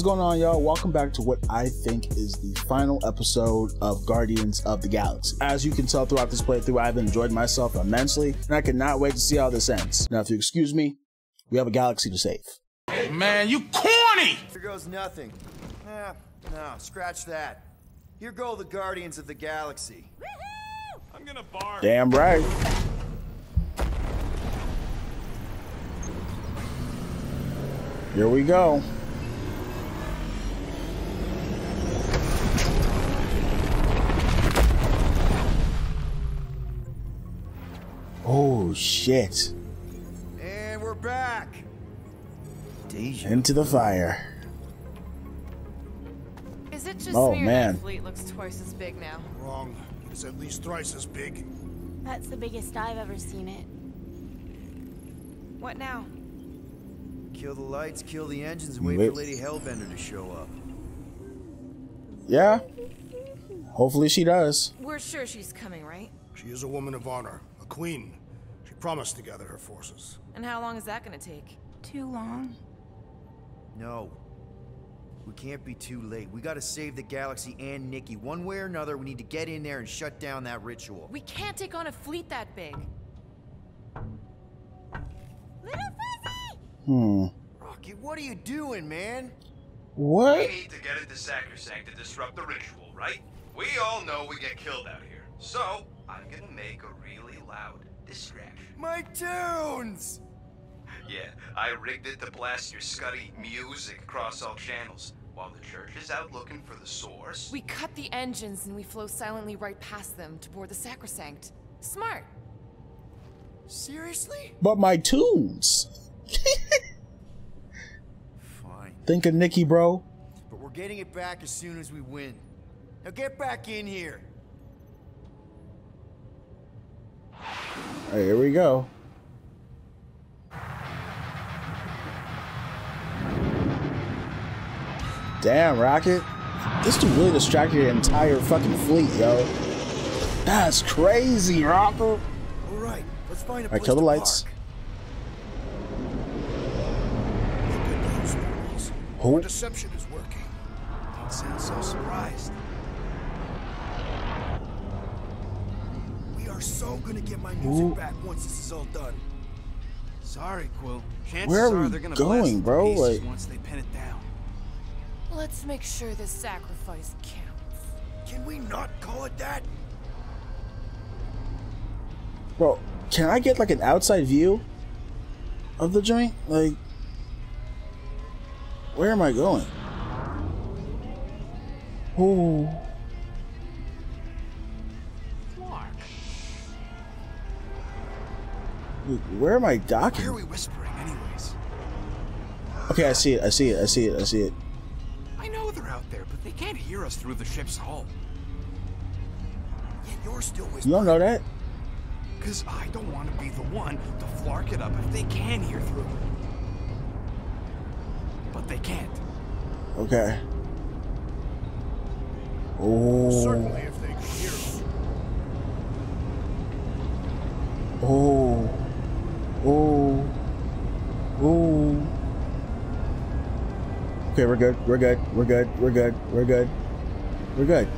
what's going on, y'all? Welcome back to what I think is the final episode of Guardians of the Galaxy. As you can tell throughout this playthrough, I've enjoyed myself immensely, and I cannot wait to see how this ends. Now, if you excuse me, we have a galaxy to save. Man, you corny! Here goes nothing. Ah, no, scratch that. Here go the Guardians of the Galaxy. I'm gonna bark. Damn right. Here we go. Oh shit. And we're back. Deja. Into the fire. Is it just Oh, me or man. that fleet looks twice as big now? Wrong. It's at least thrice as big. That's the biggest I've ever seen it. What now? Kill the lights, kill the engines, and wait, Wait. for Lady Hellbender to show up. Yeah. Hopefully she does. We're sure she's coming, right? She is a woman of honor, a queen. She promised to gather her forces. And how long is that gonna take? Too long. No. We can't be too late. We gotta save the galaxy and Nikki. One way or another, we need to get in there and shut down that ritual. We can't take on a fleet that big. Little Fuzzy! Hmm. Rocket, what are you doing, man? What? We need to get into Sacrosanct to disrupt the ritual, right? We all know we get killed out here. So, I'm gonna make a really loud distraction. My tunes! Yeah, I rigged it to blast your scuddy music across all channels. While the church is out looking for the source, We cut the engines and we flow silently right past them to board the sacrosanct. Smart. Seriously? But my tunes. Fine. Think of Nikki, bro. But we're getting it back as soon as we win. Now get back in here. Here we go. Damn, Rocket. This dude really distracted your entire fucking fleet, yo. That's crazy, Rocket. All right, let's find a Alright, place kill the lights. park. Look at those squirrels. Who? Our deception is working. Don't sound so surprised. So gonna get my music Who? back once this is all done. Sorry, Quill. Chances Where are are we they're gonna going, blast it to bro? pieces Like- once they pin it down. Let's make sure this sacrifice counts. Can we not call it that? Bro, can I get like an outside view of the joint? Like, where am I going? Oh, where am I Why are docking? we whispering, anyways? Okay, I see it. I see it. I see it. I see it. I know they're out there, but they can't hear us through the ship's hull. Yet you're still You don't know that? Cause I don't want to be the one to flark it up if they can hear through. But they can't. Okay. Oh. Certainly if they can hear us. Oh. Oh. Ooh. Okay, we're good. We're good. We're good. We're good. We're good. We're good.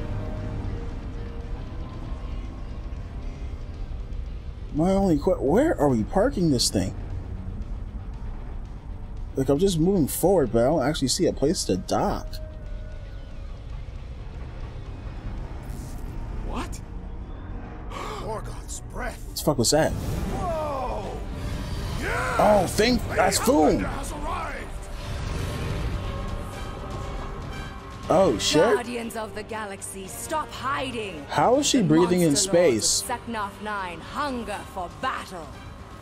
My only que- where are we parking this thing? Like I'm just moving forward, but I don't actually see a place to dock. What? Morgoth's breath. What the fuck was that? Whoa! Yeah! Oh, think that's Lady Foom. Hellbender has arrived! Oh shit! Guardians of the Galaxy, stop hiding! How is she The breathing in monster lords space? of Seknarf 9 hunger for battle.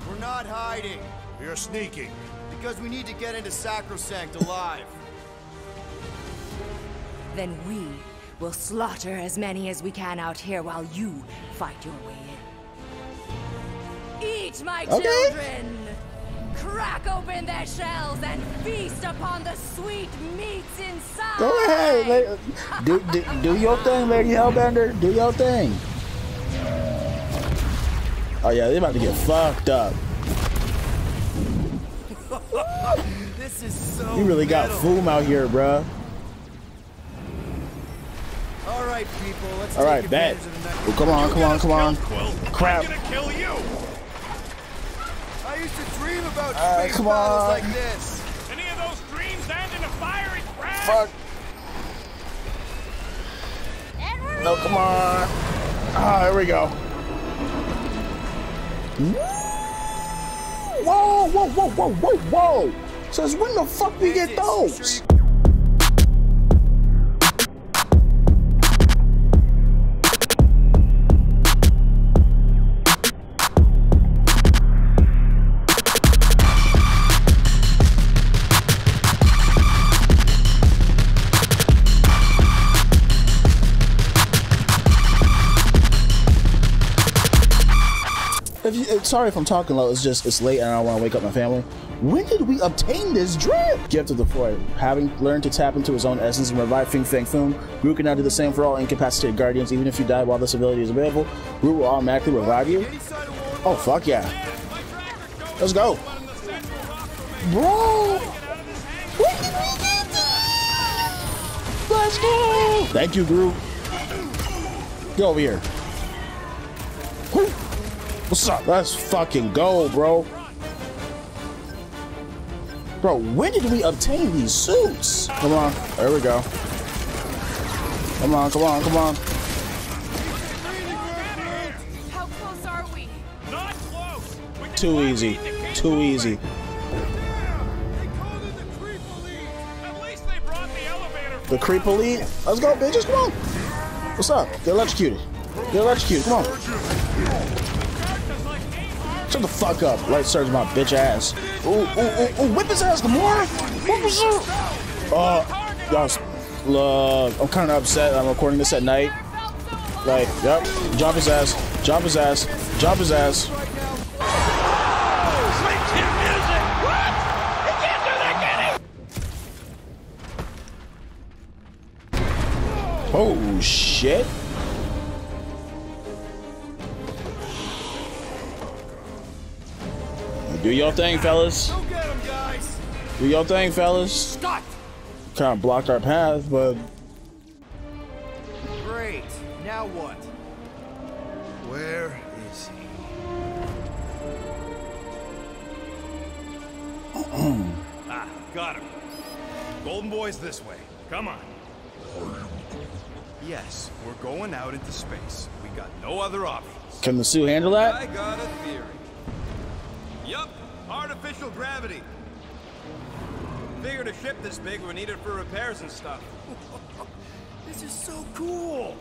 We're not hiding. We are sneaking. Because we need to get into Sacrosanct alive. Then we will slaughter as many as we can out here while you fight your way in. Eat, my Okay. children! Crack open their shells and feast upon the sweet meats inside! Go ahead, do, do, do your thing, Lady Hellbender. Do your thing. Oh yeah, they about to get fucked up. this is so. You really got metal. Foom out here, bruh. All right, people. Let's All take right, bet. advantage of the. Well, come on, come on, come on. Crap. I'm gonna kill you. I used to dream about All right, space come battles on. like this. Any of those dreams end in a fiery crash? Fuck. No, come on. Ah, here we go. Whoa, whoa, whoa, whoa, whoa, whoa. Says when the fuck we get those? If you, uh, sorry if I'm talking low. It's just it's late and I don't want to wake up my family. When did we obtain this drip? Gift of the Void. Having learned to tap into his own essence and revive Fing Fang Foom, Groot can now do the same for all incapacitated guardians. Even if you die while this ability is available, Groot will automatically revive you. Oh fuck yeah! Let's go, bro. When did we get this? Let's go. Thank you, Groot. Get over here. What's up? Let's fucking go, bro. Bro, when did we obtain these suits? Come on. There we go. Come on, come on, come on. How close are we? Not close. Too easy. Pete to keep Too easy. At least they brought the elevator. The creep elite. Let's go, bitches. Come on. What's up? Get electrocuted. Get electrocuted. Come on. Shut the fuck up. Light surge my bitch ass. Ooh, ooh, ooh, ooh. Whip his ass, Gamora. Whip his ass. Uh, y'all, look, I'm kind of upset. I'm recording this at night. Like, yep. Drop his ass. Drop his ass. Drop his ass. Oh, shit. Do your thing, fellas. Go get 'em, guys. Do your thing, fellas. Stop. Kind of blocked our path, but Great. Now what? Where is he? Ah, got him. Golden Boy's this way. Come on. Yes, we're going out into space. We got no other options. can the suit handle that? I got a theory. Yup, artificial gravity. Figured a ship this big would need it for repairs and stuff. This is so cool.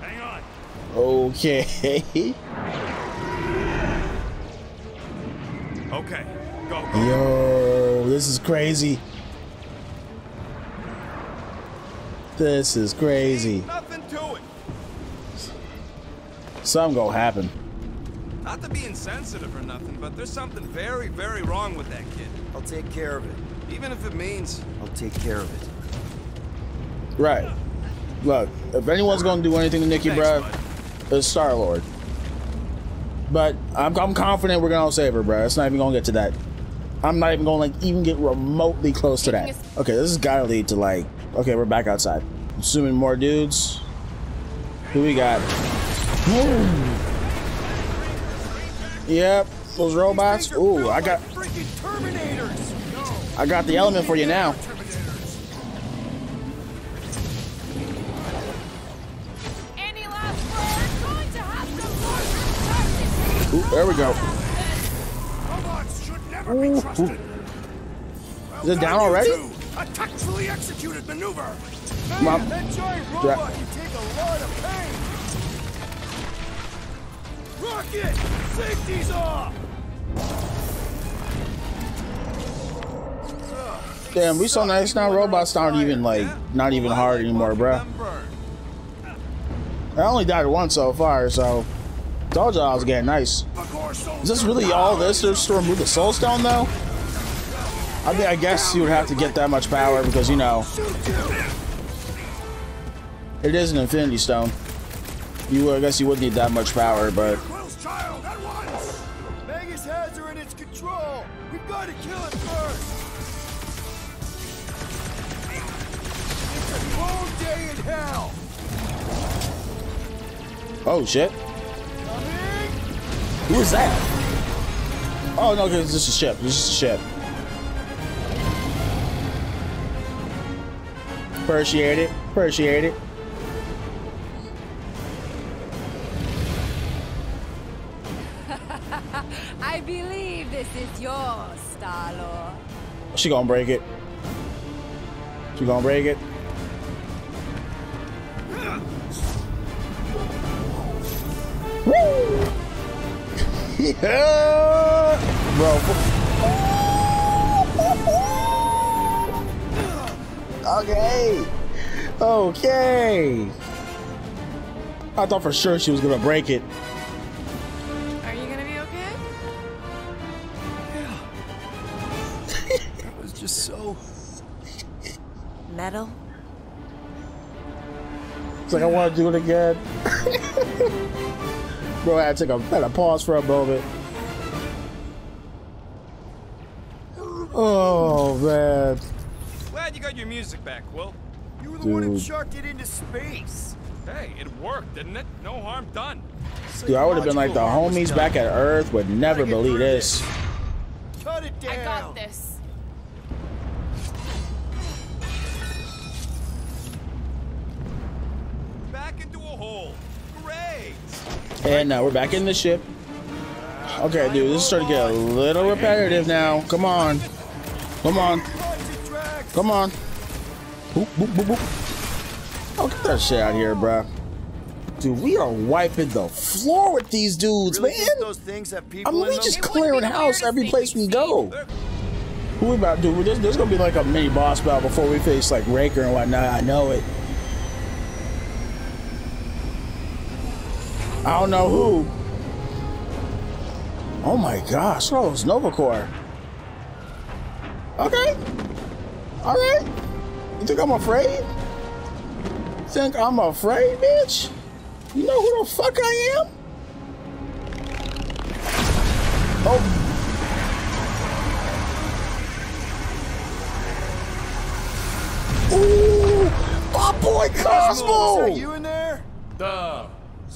Hang on. Okay. Okay, go, go. Yo, this is crazy. This is crazy. Nothing to it. Something gonna happen. Not to be insensitive or nothing, but there's something very, very wrong with that kid. I'll take care of it. Even if it means I'll take care of it. Right. Look, if anyone's gonna do anything to Nikki, Thanks, bruh, it's Star Lord. But I'm, I'm confident we're gonna save her, bruh. It's not even gonna get to that. I'm not even gonna like even get remotely close to that. Okay, this has gotta lead to like. Okay, we're back outside. Assuming more dudes. Who we got? Yep, those robots. Ooh, I got. I got the element for you now. Any last words? Going to have some more Ooh, there we go. Robots Ooh. Is it down already? A tactfully executed maneuver. Mom. That giant robot can take a lot of pain! Rocket! Safety's off! Damn, we so nice now. Robots aren't even like not even hard anymore, bruh. I only died once so far, so told y'all I was getting nice. Is this really all this to remove the soul stone though? I mean, I guess you would have to get that much power because you know it is an infinity stone. You, I guess, you would need that much power, but cold hell! Oh shit. Who is that? Oh no, this is a ship. This is a ship. Appreciate it. Appreciate it. I believe this is yours, Star-Lord. She gonna break it. She gonna break it. Woo! yeah, bro. Okay. Okay. I thought for sure she was gonna break it. Are you gonna be okay? That was just so... Metal? It's like I want to do it again. Bro, I had to take a, had to pause for a moment. Oh man, Glad you got your music back, Quill. You were the one who Dude. chucked it into space! Hey, it worked, didn't it? No harm done. dude, I would have been like the Psychological harm was homies back at Earth would never believe through this. Cut it down! I got this. And now we're back in the ship. Okay, dude, this is starting to get a little repetitive now. Come on, come on, come on. Boop, boop, boop, boop. Oh, get that shit out of here, bruh. Dude, we are wiping the floor with these dudes, Really man. those things have I mean, we just clearing house every place we go. Who we about to do? There's, there's gonna be like a mini boss battle before we face like Raker and whatnot. I know it. I don't know who. Oh my gosh, oh, look at all those Nova Corps. Okay. Alright. You think I'm afraid? Think I'm afraid, bitch? You know who the fuck I am? Oh. Ooh, my boy Is Cosmo! that you in there? Da.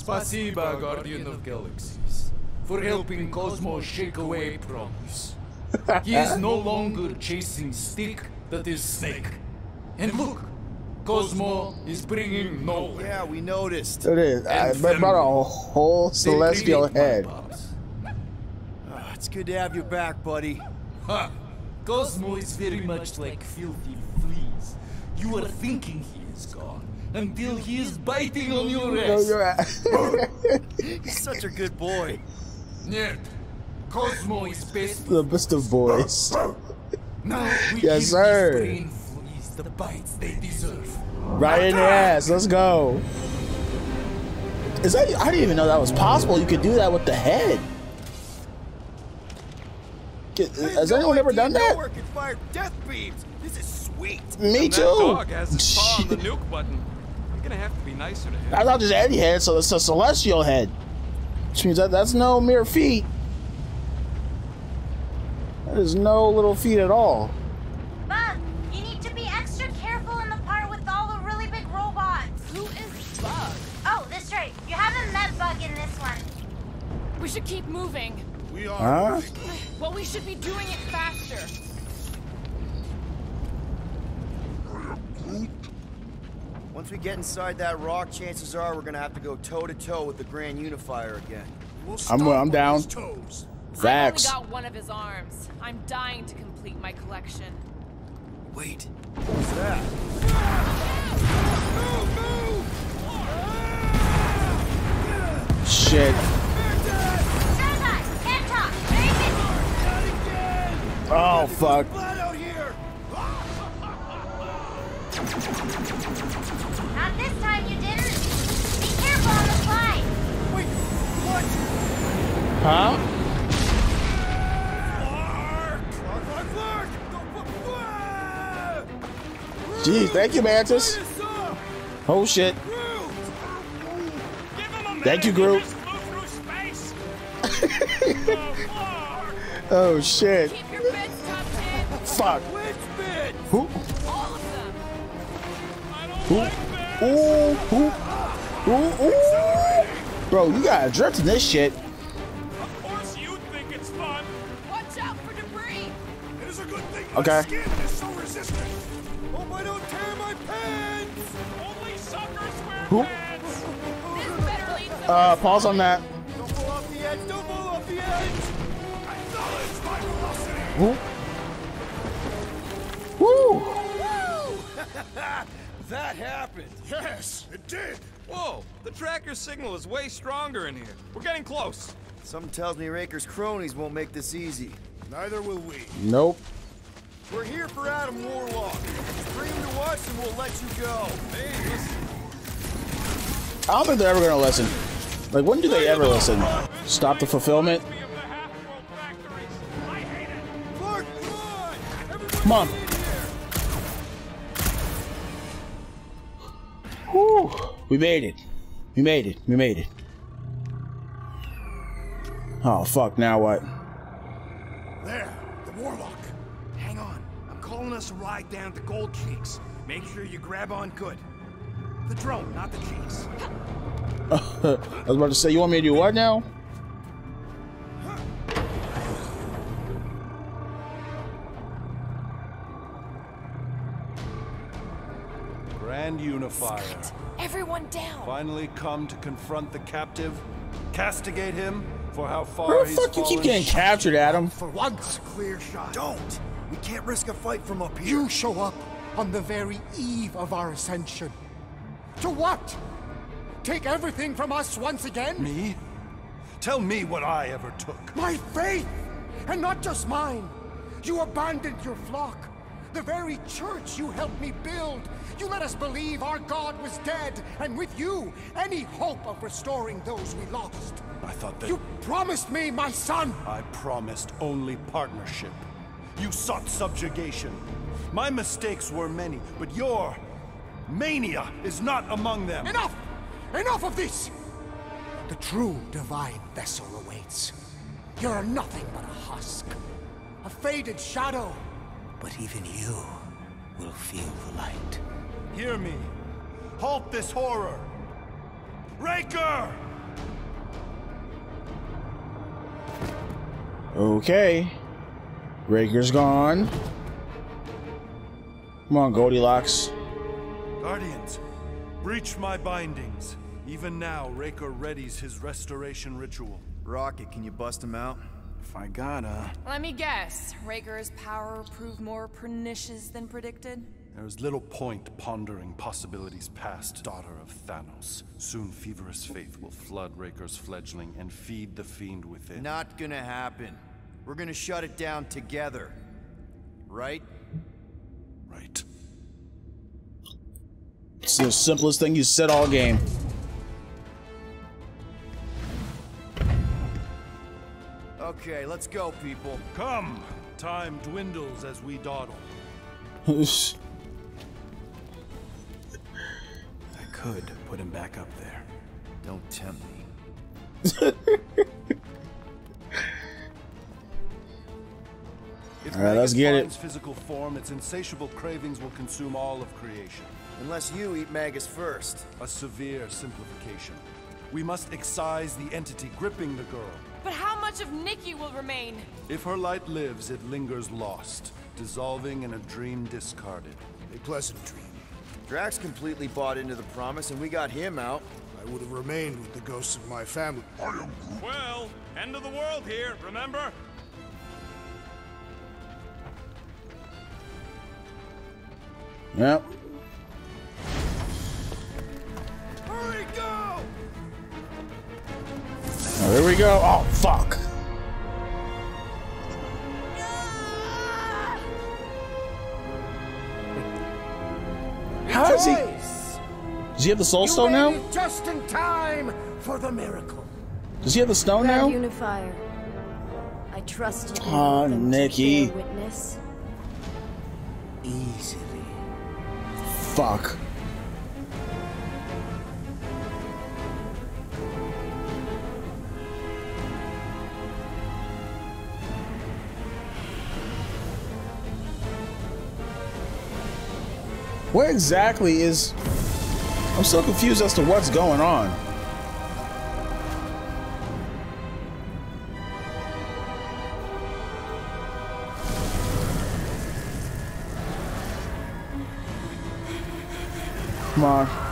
Спасибо, Guardian of Galaxies, for helping Cosmo shake away promise. he is no longer chasing stick that is snake. And look, Cosmo is bringing nowhere. Yeah, we noticed. It is. I And bet about a whole They celestial create my head. boss. Ah, it's good to have you back, buddy. Ha! Cosmo is very much like filthy fleas. You are thinking he is gone until he is biting on your No, ass. He's such a good boy. Nerd. Cosmo is best. the best of boys. Now we Yes, sir. the bites they deserve. Right in the ass. Let's go. Is that? I didn't even know that was possible. You could do that with the head. Has anyone ever done that? Fire death beams. This is sweet. Me And too. That dog has his paw on the nuke button. You're gonna have to be nicer to him. I thought just any head, so it's a celestial head. Which means that that's no mere feat. That is no little feat at all. Bug, you need to be extra careful in the part with all the really big robots. Who is Bug? Oh, that's right. You haven't met Bug in this one. We should keep moving. We are. Huh? Well, we should be doing it faster. Once we get inside that rock, chances are we're gonna have to go toe to toe with the Grand Unifier again. We'll I'm I'm down. his toes. Facts. I've only got one of his arms. I'm dying to complete my collection. Wait, what's that? Shit. Dragon, can't talk. Very busy. Oh fuck. Not this time, you didn't. Be careful on the slide. Wait, what? Huh? Gee, thank you, Mantis. Oh shit. Groot! Give him a minute. Thank you, He Groot. just flew through space. oh, Oh shit. Fuck. Ooh, ooh, ooh, ooh, ooh. Bro, you gotta drift in this shit. Of course you think it's fun. Watch out for debris. It is a good thing Okay. my skin is so resistant. Hope I don't tear my pants. Only suckers wear Who? pants. This better lead to Uh, pause on that. Don't fall off the edge. Don't fall off the edge. Acknowledge my velocity. Woo. Woo. That happened. Yes, it did. Whoa, the tracker signal is way stronger in here. We're getting close. Something tells me Raker's cronies won't make this easy. Neither will we. Nope. We're here for Adam Warlock. Scream to us and we'll let you go. Hey, listen. I don't think they're ever gonna listen. Like, when do they ever listen? Stop the fulfillment? Me of We made it. We made it. We made it. Oh, fuck. Now what? There, the warlock. Hang on. I'm calling us a ride down to Gold Cheeks. Make sure you grab on good. The drone, not the cheeks. I was about to say, you want me to do what now? Grand Unifier. Everyone down. Finally come to confront the captive, castigate him for how far Where the he's fuck you keep getting captured, Adam? For once, Clear shot. Don't! We can't risk a fight from up here. you show up on the very eve of our ascension. To what? Take everything from us once again? Me? Tell me what I ever took. My faith! And not just mine. You abandoned your flock. The very church you helped me build. You let us believe our God was dead, and with you, any hope of restoring those we lost. I thought that You promised me my son! I promised only partnership. You sought subjugation. My mistakes were many, but your mania is not among them. Enough! Enough of this! The true divine vessel awaits. You're nothing but a husk. A faded shadow. But even you will feel the light. Hear me. Halt this horror. Raker! Okay. Raker's gone. Come on, Goldilocks. Guardians, breach my bindings. Even now, Raker readies his restoration ritual. Rocket, can you bust him out? If I gotta. Let me guess. Raker's power proved more pernicious than predicted? There is little point pondering possibilities past, daughter of Thanos. Soon feverous faith will flood Raker's fledgling and feed the fiend within. Not gonna happen. We're gonna shut it down together. Right? Right. It's the simplest thing you said all game. Okay, let's go, people. Come! Time dwindles as we dawdle. I could put him back up there. Don't tempt me. If All right, let's get it. finds physical form, its insatiable cravings will consume all of creation. Unless you eat Magus first. A severe simplification. We must excise the entity gripping the girl. But how much of Nikki will remain? If her light lives, it lingers lost, dissolving in a dream discarded. A pleasant dream. Drax completely bought into the promise and we got him out. I would have remained with the ghosts of my family. I am Well, end of the world here, remember? Yep. Hurry, go! Oh, here we go. Oh, fuck. How is he? Does he have the soul stone now? Just in time for the miracle. Does he have the stone Grand now? Unifier. I trust you. Aw, enough to Nikki. Witness. Easily. Fuck. What exactly is... I'm still confused as to what's going on. Come on.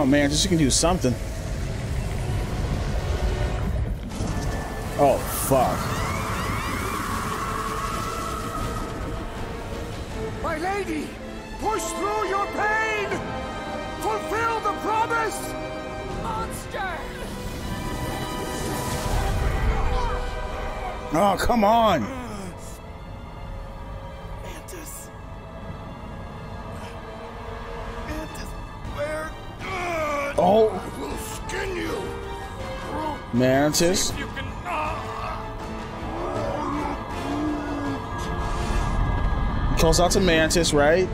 On, man. Just you can do something. Oh, fuck. My lady, push through your pain! Fulfill the promise! Monster! Oh, come on. Mantis. Calls out to Mantis, right?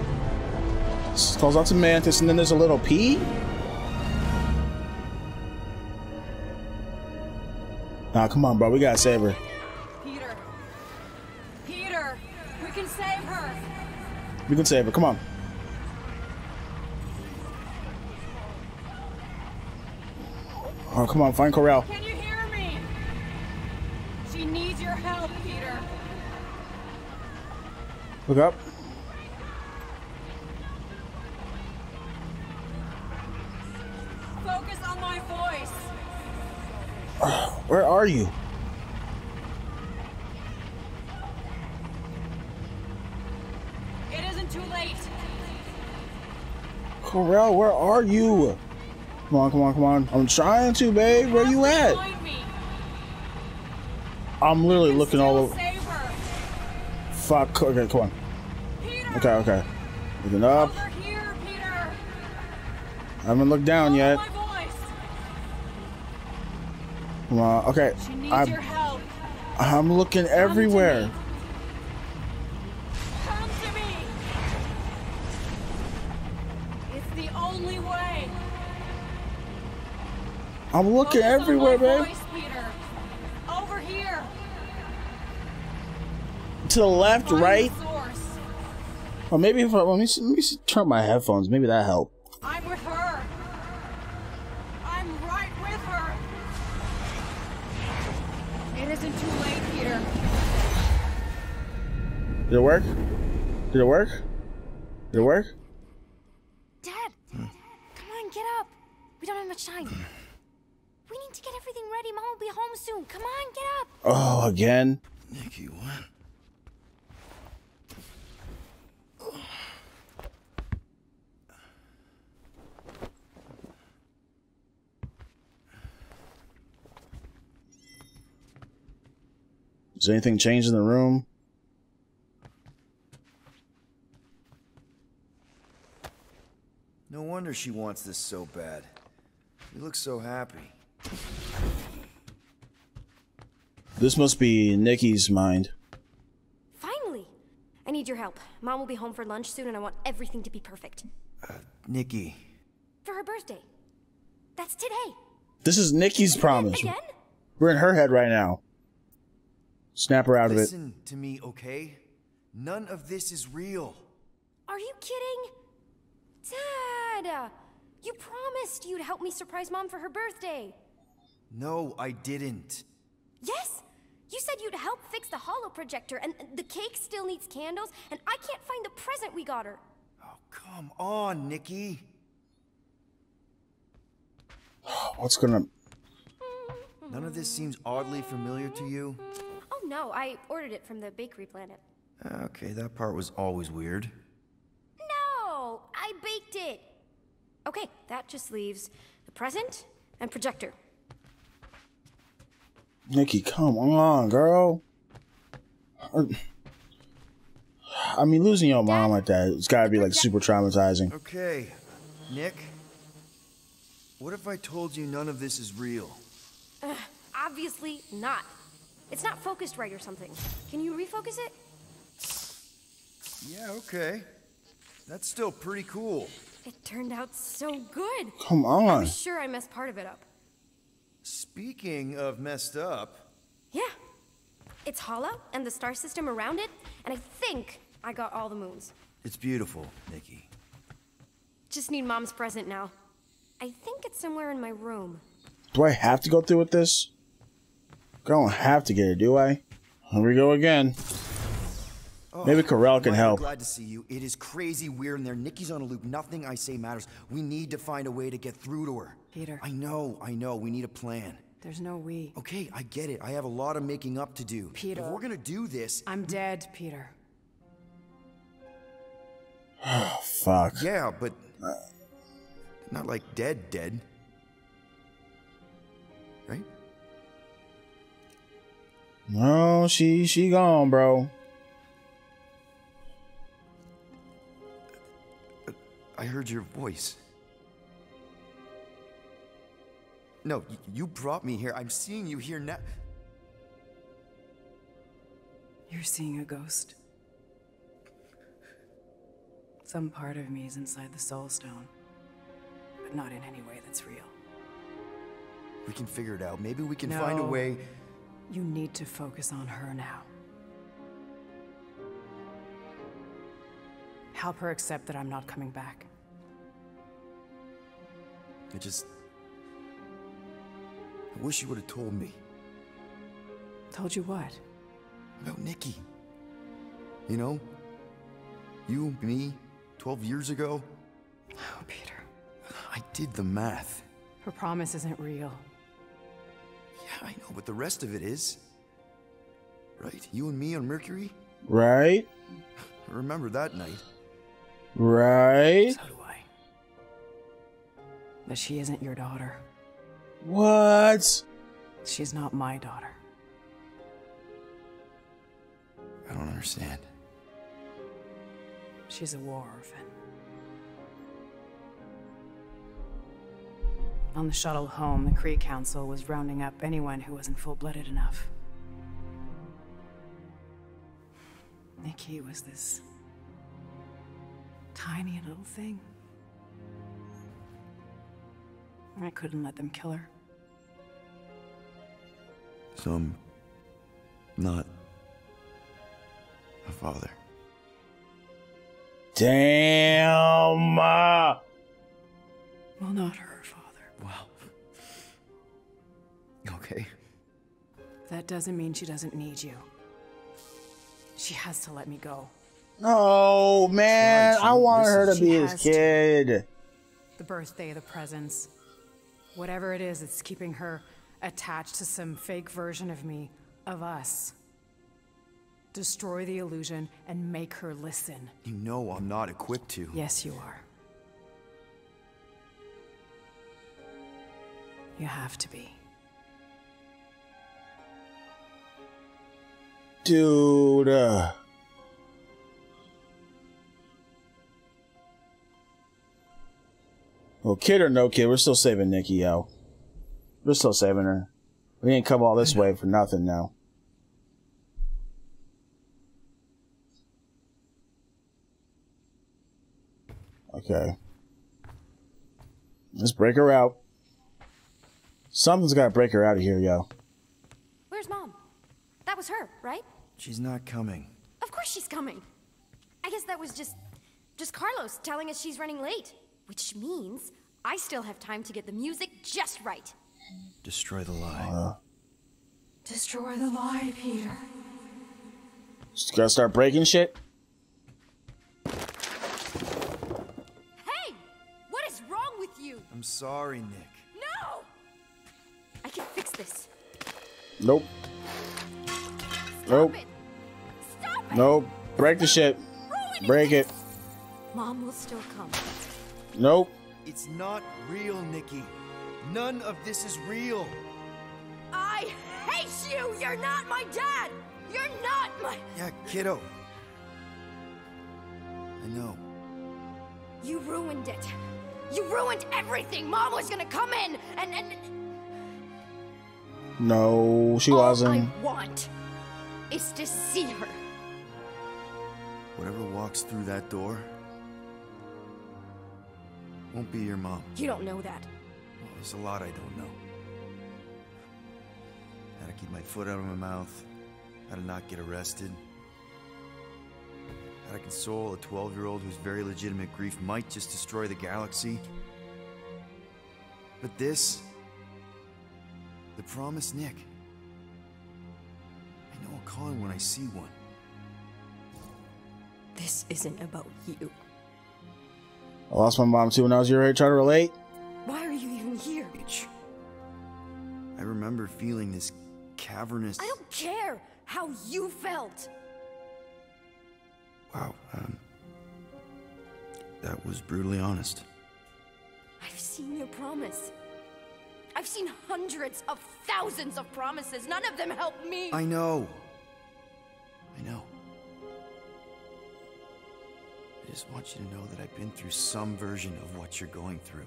Calls out to Mantis, and then there's a little P? Nah, come on, bro. We gotta save her. Peter. Peter, we can save her. We can save her. Come on. Oh, come on. Find Ko-Rel. Can you hear me? She needs your help, Peter. Look up. Focus on my voice. Where are you? It isn't too late. Ko-Rel, where are you? Come on, come on, come on. I'm trying to, babe. Where you at? I'm literally looking all over. Fuck. Okay, come on. Okay, okay. Looking up. Here, Peter. I haven't looked down yet. Come on. Okay. She needs I'm, your help. I'm looking everywhere. Come to me. It's the only way. I'm looking Focus everywhere, my To the left, Find right. Or maybe if I let me see, let me see, turn my headphones. Maybe that help. I'm with her. I'm right with her. It isn't too late, Peter. Did it work? Did it work? Did it work? Dad, come on, get up. We don't have much time. We need to get everything ready. Mom will be home soon. Come on, get up. Oh, again. Is anything changed in the room? No wonder she wants this so bad. You look so happy. This must be Nikki's mind. Finally. I need your help. Mom will be home for lunch soon, and I want everything to be perfect. Uh, Nikki. For her birthday. That's today. This is Nikki's promise. Again? We're in her head right now. Snap her out of it. Listen to me, okay? None of this is real. Are you kidding? Dad! You promised you'd help me surprise Mom for her birthday. No, I didn't. Yes? You said you'd help fix the holo projector, and the cake still needs candles, and I can't find the present we got her. Oh, come on, Nikki. What's gonna. None of this seems oddly familiar to you? No, I ordered it from the bakery planet. Okay, that part was always weird. No, I baked it. Okay, that just leaves the present and projector. Nikki, come on, girl. I mean, losing your mom like that, it's gotta be like super traumatizing. Okay, Nick. What if I told you none of this is real? Ugh, obviously not. It's not focused right or something. Can you refocus it? Yeah, okay. That's still pretty cool. It turned out so good. Come on. I'm sure I messed part of it up. Speaking of messed up, Yeah. It's hollow, and the star system around it, and I think I got all the moons. it's beautiful, Nikki. Just need mom's present now. I think it's somewhere in my room. Do I have to go through with this? I don't have to get it, do I? Here we go again. Maybe oh, Ko-Rel can help. I'm glad to see you. It is crazy weird in there. Nikki's on a loop. Nothing I say matters. We need to find a way to get through to her. Peter. I know, I know. We need a plan. There's no we. Okay, I get it. I have a lot of making up to do. Peter. If we're gonna do this, I'm dead, Peter. Oh, fuck. yeah, but not like dead, dead. Right? No, she she gone, bro. I heard your voice. No, you brought me here. I'm seeing you here now. You're seeing a ghost. Some part of me is inside the Soul Stone, but not in any way that's real. We can figure it out. Maybe we can find a way. You need to focus on her now. Help her accept that I'm not coming back. I just. I wish you would have told me Told you what? about Nikki. You know? You, me, 12 years ago. Oh, Peter. I did the math. Her promise isn't real. Yeah, I know, but the rest of it is. Right? You and me on Mercury? Right? I remember that night. Right? So do I. But she isn't your daughter. What? She's not my daughter. I don't understand. She's a war orphan. On the shuttle home, the Kree Council was rounding up anyone who wasn't full-blooded enough. Nikki was this tiny little thing. I couldn't let them kill her. So I'm not a father. Damn. Well, not her father. Okay. That doesn't mean she doesn't need you. She has to let me go. No, man. I want her to be his has to. kid. The birthday, the presents. Whatever it is, it's keeping her attached to some fake version of me, of us. Destroy the illusion and make her listen. You know I'm not equipped to. Yes, you are. You have to be. Dude. uh. Well, kid or no kid, we're still saving Nikki, yo. We're still saving her. We ain't come all this way for nothing now. Okay. Let's break her out. Something's gotta break her out of here, yo. Where's mom? That was her, right? She's not coming. Of course she's coming. I guess that was just just Carlos telling us she's running late, which means I still have time to get the music just right. Destroy the lie. Uh, Destroy the lie, Peter. just gotta start breaking shit. Hey! What is wrong with you? I'm sorry, Nick. No! I can fix this. Nope. Nope. Nope. Break the shit. Break it. Mom will still come. Nope. It's not real, Nikki. None of this is real. I hate you! You're not my dad! You're not my. Yeah, kiddo. I know. You ruined it. You ruined everything. Mom was gonna come in and and. No, she All wasn't. All I want is to see her. Whatever walks through that door won't be your mom. You don't know that. Well, there's a lot I don't know. How to keep my foot out of my mouth, how to not get arrested, how to console a 12 year old whose very legitimate grief might just destroy the galaxy. But this, the promised Nick, I know I'll call him when I see one. This isn't about you. I lost my mom too when I was your age. Try to relate. Why are you even here? I remember feeling this cavernous. I don't care how you felt. Wow, um. That was brutally honest. I've seen your promise. I've seen hundreds of thousands of promises. None of them help me. I know. I know. I just want you to know that I've been through some version of what you're going through.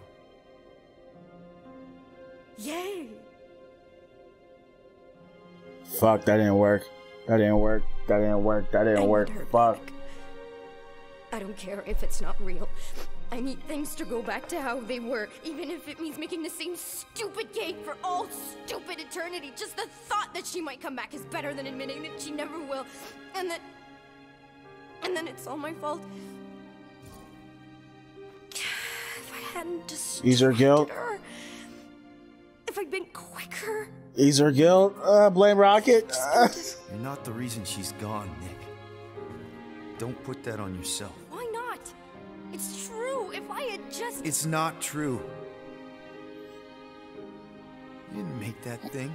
Yay! Fuck, that didn't work. That didn't work. That didn't work. That didn't I work. need her Fuck. I don't care if it's not real. I need things to go back to how they were, even if it means making the same stupid cake for all stupid eternity. Just the thought that she might come back is better than admitting that she never will. And that. And then it's all my fault. If I hadn't. Ease her guilt. her, if I'd been quicker. Ease her guilt. Uh, blame Rocket. You're not the reason she's gone, Nick. Don't put that on yourself. Why not? It's true. If I had just. It's not true. You didn't make that thing.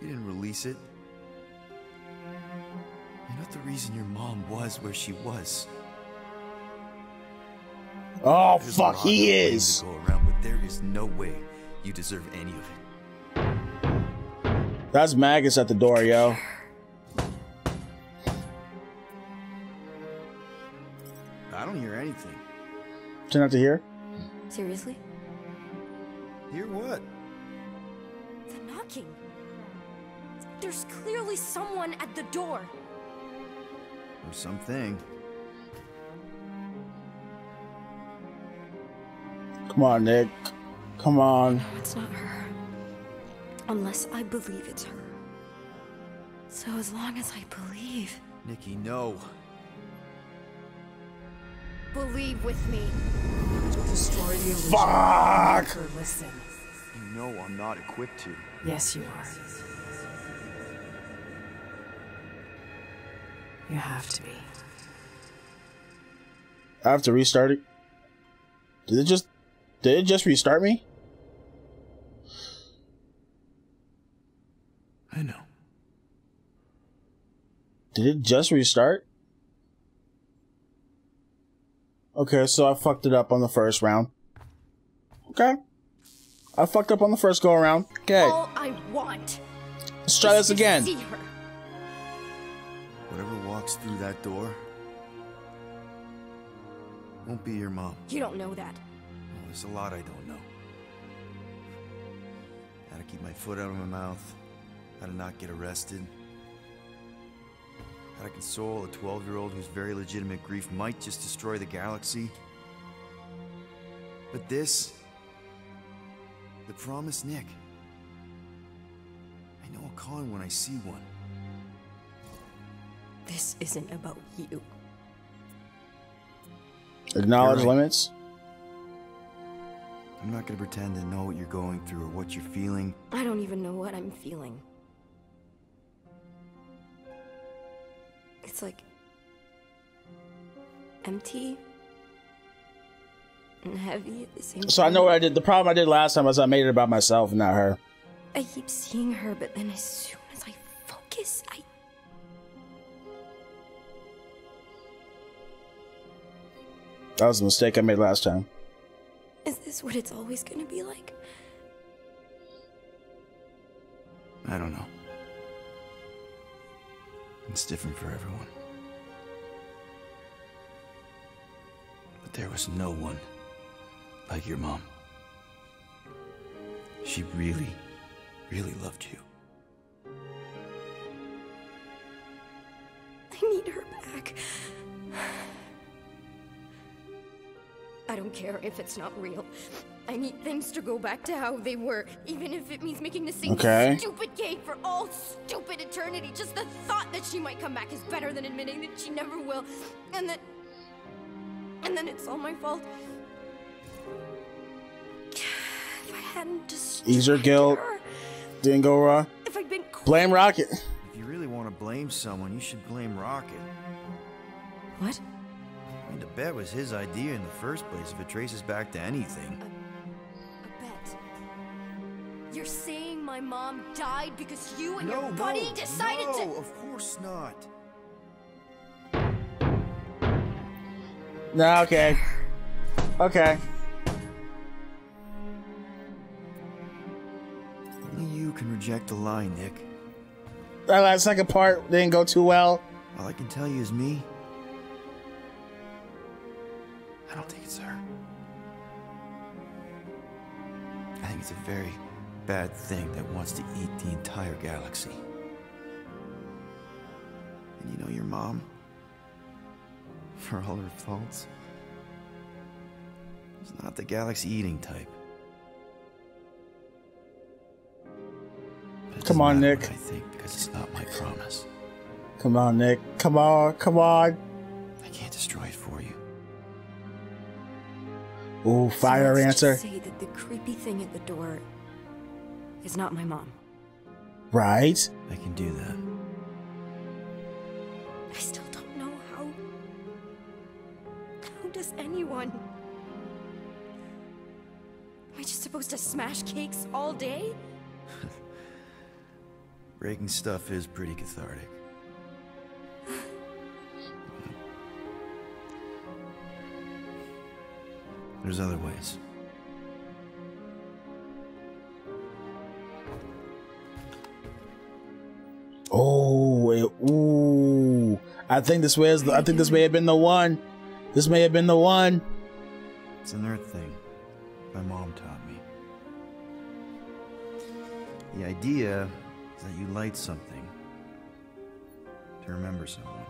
You didn't release it. You're not the reason your mom was where she was. Oh, There's fuck, he is. Go around, but there is no way you deserve any of it. That's Magus at the door, yo. I don't hear anything. Turn out to hear. Seriously? Hear what? The knocking. There's clearly someone at the door. Or something. Come on, Nick. Come on. It's not her. Unless I believe it's her. So as long as I believe. Nikki, no. Believe with me. Destroy the illusion. Fuck! Her listen. You know I'm not equipped to. Yes, you are. You have to be. I have to restart it. Did it just did it just restart me? I know. Did it just restart? Okay, so I fucked it up on the first round. Okay. I fucked up on the first go around. Okay. All I want. Let's try this again. See her. Whatever walks through that door won't be your mom. You don't know that. Well, there's a lot I don't know. How to keep my foot out of my mouth, how to not get arrested, how to console a 12 year old whose very legitimate grief might just destroy the galaxy. But this, the promised Nick, I know I'll call him when I see one. This isn't about you. Acknowledge right. limits. I'm not gonna pretend to know what you're going through or what you're feeling. I don't even know what I'm feeling. It's like empty and heavy at the same time. So I know what I did. The problem I did last time was I made it about myself, not her. I keep seeing her, but then as soon as I focus, I. That was a mistake I made last time. Is this what it's always gonna be like? I don't know. It's different for everyone. But there was no one like your mom. she really, really loved you. I need her back. I don't care if it's not real. I need things to go back to how they were, even if it means making the same Okay. stupid cake for all stupid eternity. Just the thought that she might come back is better than admitting that she never will. And that. And then it's all my fault. If I hadn't just. Ease your guilt. Didn't go wrong. If I'd been. Blame Rocket. If you really want to blame someone, you should blame Rocket. What? I mean, the bet was his idea in the first place if it traces back to anything. A bet. You're saying my mom died because you and No, your buddy no, decided no, to. of course not. No, okay. Okay. Only you can reject the lie, Nick. That last second part didn't go too well. All I can tell you is me. I don't think it's her. I think it's a very bad thing that wants to eat the entire galaxy. And you know your mom? For all her faults, is not the galaxy eating type. Come on, Nick. I think because it's not my promise. Come on, Nick. Come on. Come on. I can't destroy it for you. Ooh, fire so let's answer. Just say that the creepy thing at the door is not my mom. Right? I can do that. I still don't know how. How does anyone? Am I just supposed to smash cakes all day? Breaking stuff is pretty cathartic. There's other ways. Oh, it, ooh. I think this was. I think this may have been the one. This may have been the one. It's an earth thing. My mom taught me. The idea is that you light something to remember someone,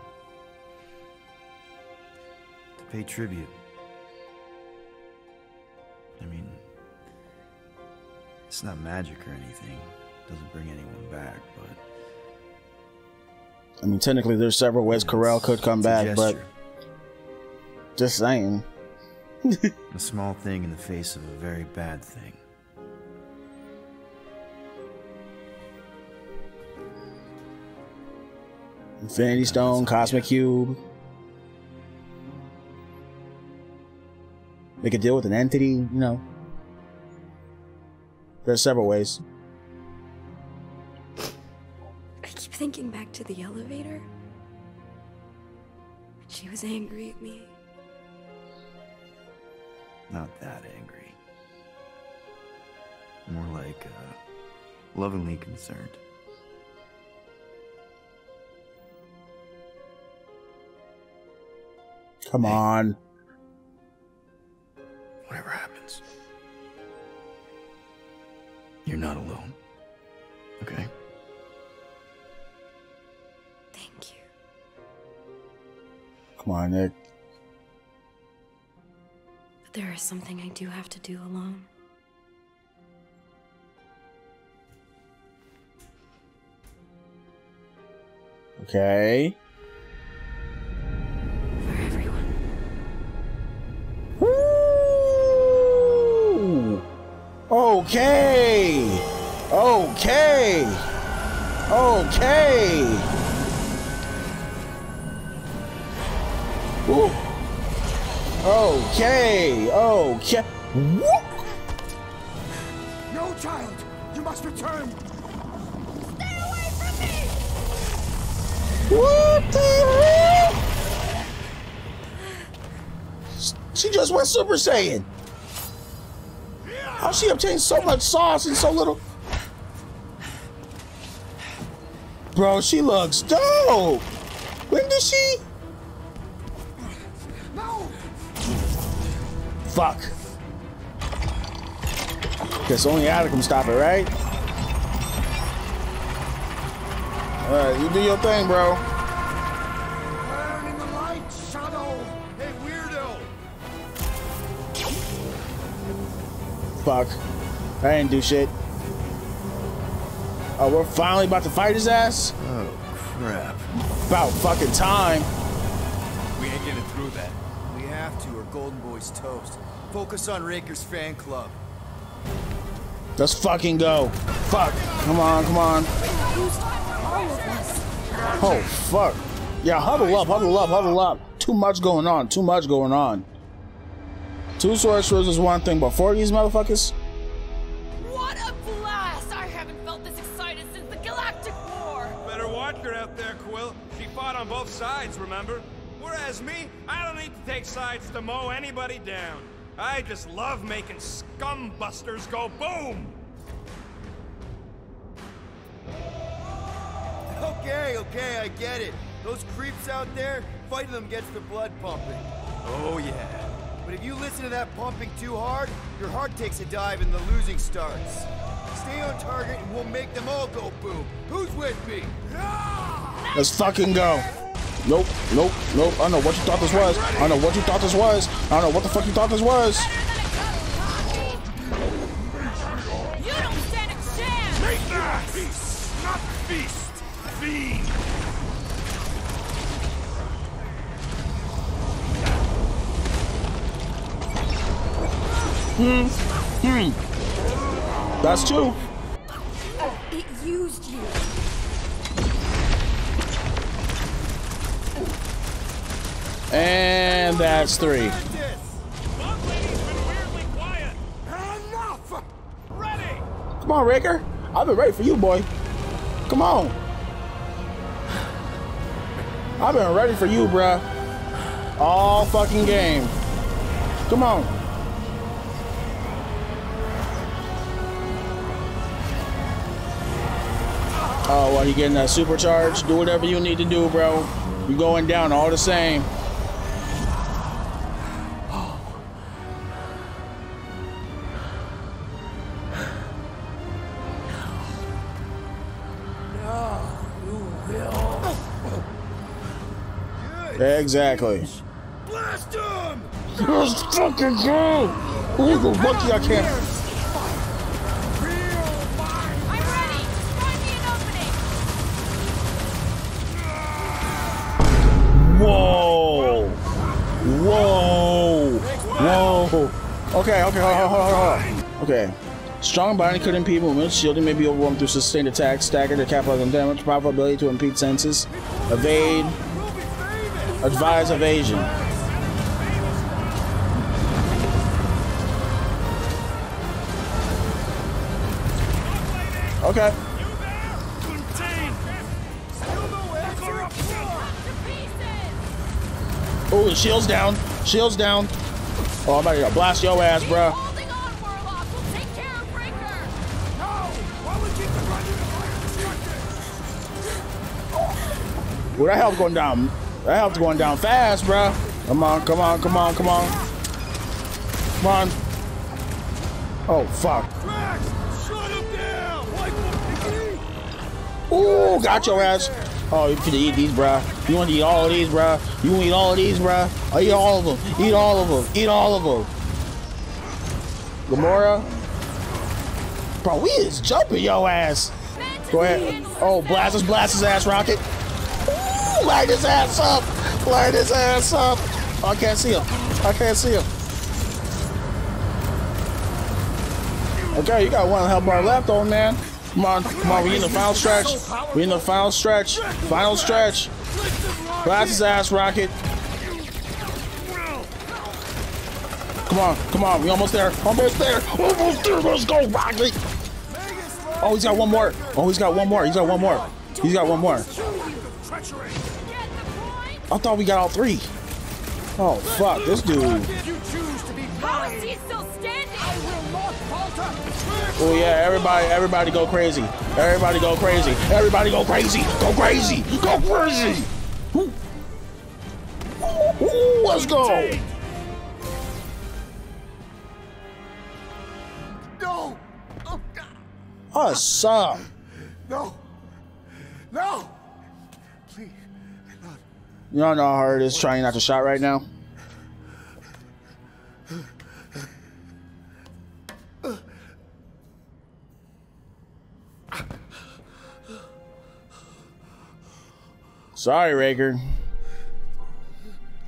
to pay tribute. It's not magic or anything. doesn't bring anyone back, but I mean, technically, there's several ways Ko-Rel could come back, but just saying. a small thing in the face of a very bad thing. Infinity Stone, Cosmic Cube. Make a deal with an entity, you know. There's several ways. I keep thinking back to the elevator. She was angry at me. Not that angry. More like, uh, lovingly concerned. Come on. You're not alone. Okay? Thank you. Come on, Nick. But there is something I do have to do alone. Okay. Okay. Okay. Okay. Ooh. Okay. Okay. Whoop. No, child! You must return! What the hell? She just went Super Saiyan. How she obtained so much sauce and so little? Bro, she looks dope. When did she? No! Fuck. Guess only Adam can stop it, right? Alright, you do your thing, bro. Fuck. I didn't do shit. Oh, we're finally about to fight his ass? Oh, crap. About fucking time. We ain't getting through that. We have to, or Golden Boy's toast. Focus on Raker's fan club. Let's fucking go. Fuck. Come on, come on. Oh, fuck. Yeah, huddle up, huddle up, huddle up. Too much going on, too much going on. Two sorcerers is one thing, but four of these motherfuckers? What a blast! I haven't felt this excited since the Galactic War! Better watch her out there, Quill. She fought on both sides, remember? Whereas me, I don't need to take sides to mow anybody down. I just love making scumbusters go boom! Okay, okay, I get it. Those creeps out there, fighting them gets the blood pumping. Oh, yeah. But if you listen to that pumping too hard, your heart takes a dive and the losing starts. Stay on target and we'll make them all go boom. Who's with me? Let's fucking go. Nope, nope, nope. I don't know what you thought this was. I don't know what you thought this was. I don't know what the fuck you thought this was. You don't stand a chance! Make that! Feast, not feast! Feed! Hmm. Hmm. That's two. It used you. And that's three. Come on, Raker. I've been ready for you, boy. Come on. I've been ready for you, bruh. All fucking game. Come on. Uh, oh, well, you getting that supercharge? Do whatever you need to do, bro. You're going down all the same. Exactly. Blast him! Let's fucking go! Ooh, the lucky I can't. Okay, okay, hold on, hold hold. Okay. Strong binding could impede movement. Shielding may be overwhelmed through sustained attacks. Stagger to capitalize on damage. Powerful ability to impede senses. Evade. Advise evasion. Okay. Oh, shield's down. Shield's down. Oh, I'm about to blast your ass, bro. Holding on, Warlock! We'll take care of Raker! Well, that help's going down. That help's going down fast, bruh. Come on, come on, come on, come on. Come on. Oh, fuck. Ooh, got your ass. Oh, you finna eat these, bro. You wanna eat all of these, bro. You wanna eat all of these, bruh? Oh, eat all of them. Eat all of them. Eat all of them. Gamora. Bro, we is jumping your ass. Go ahead. Oh, blast his, blast his ass, Rocket. Ooh, light his ass up. Light his ass up. Oh, I can't see him. I can't see him. Okay, you got one health bar left, old man. Come on, come on, we in the final stretch. We in the final stretch. Final stretch. Blast his ass, Rocket. Come on, come on, we almost there. Almost there. Almost there. Let's go, Rocket. Oh, he's got one more. Oh, he's got one more. He's got one more. He's got one more. I thought we got all three. Oh, fuck, this dude. How is he still standing? I will not falter! Oh yeah, everybody, everybody go crazy. Everybody go crazy. Everybody go crazy. Go crazy. Go crazy. Ooh. Ooh, let's go. Awesome. No. No. Please. Not. You don't know how hard it is trying not to shot right now? Sorry, Raker.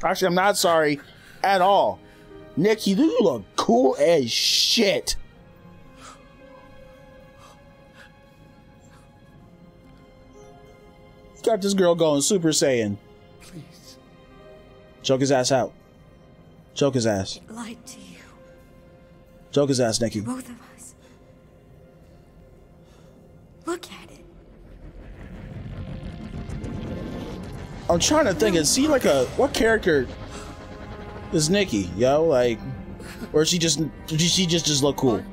Actually, I'm not sorry at all. Nick, you do look cool as shit. Got this girl going Super Saiyan. Please. Choke his ass out. Choke his ass. Lied to you. Choke his ass, Nikki. Both of us. Look at it. I'm trying to think. Is he like a what character is Nikki? Yo, like, or is she just did she just just look cool?